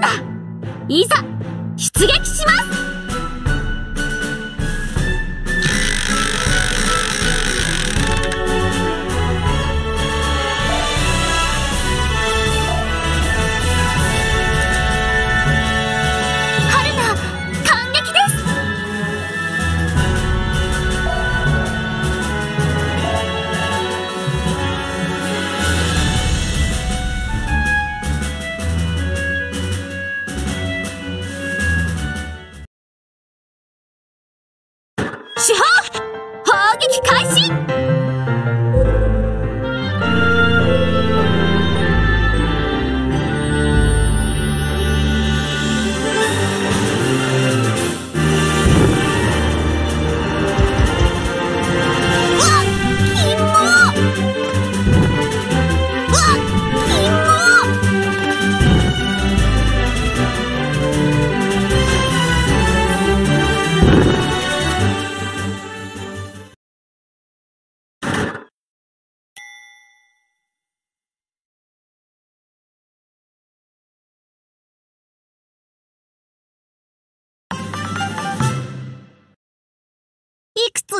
だいざ出撃します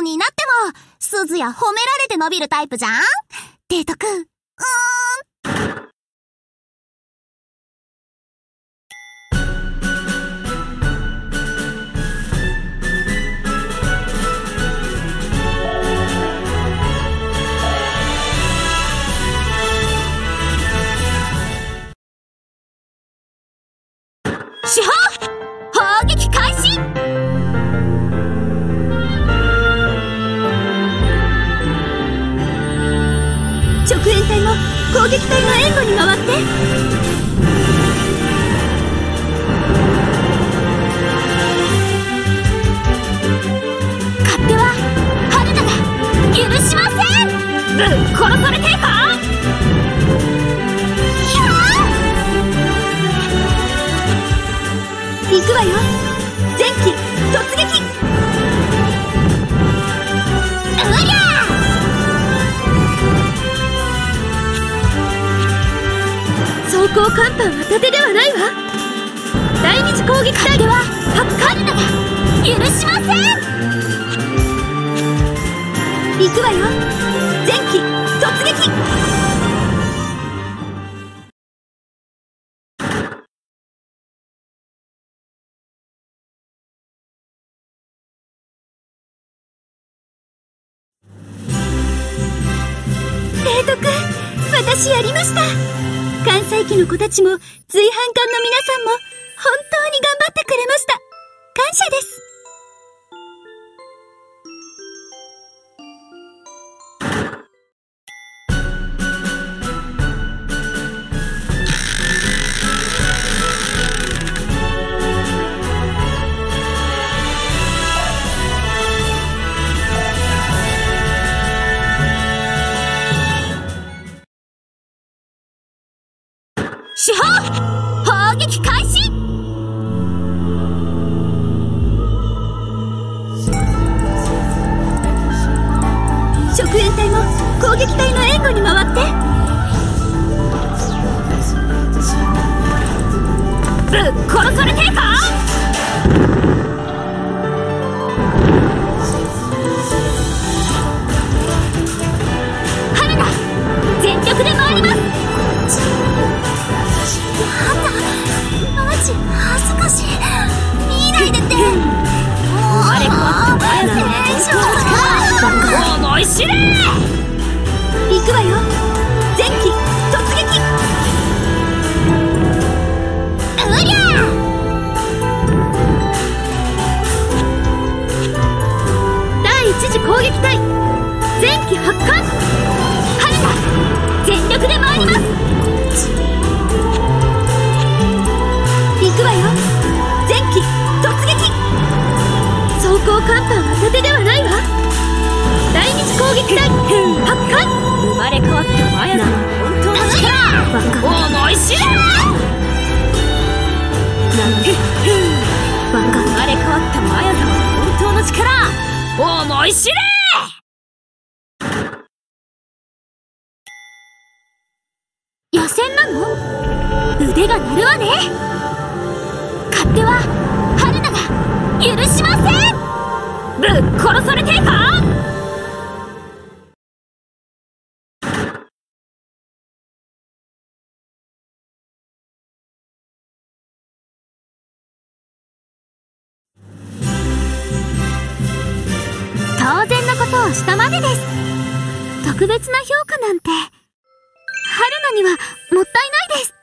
になっても、鈴や褒められて伸びるタイプじゃん？デートくん、うー攻撃隊の援護に回って。勝手は春菜が許しません。ぶっ殺されてるか？いや行くわよ。前期装甲甲板は盾ではないわ。第二次攻撃隊ではカルナが許しません。行くわよ。前期突撃。デートくん私やりました。関西機の子たちも随伴館の皆さんも本当に頑張ってくれました。感謝です。主砲砲撃開始！食塩隊も攻撃隊の援護に回って。ぶっ殺されてえか？生まれ変わったマヤさん本当の力思い知れバカ生まれ変わったマヤさん本当の力。思い知れ野戦なの腕が鳴るわね。勝手は春菜が許しません。ぶっ殺されてえか当然のことをしたまでです。特別な評価なんて。春菜にはもったいないです。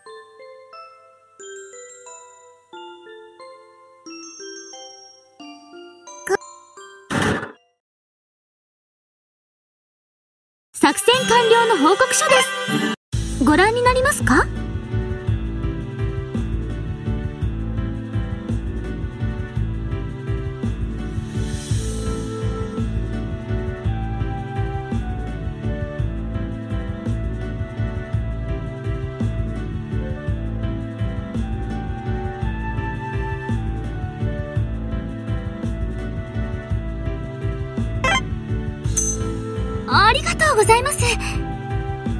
作戦完了の報告書です。ご覧になりますか？ありがとうございます。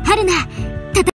春菜、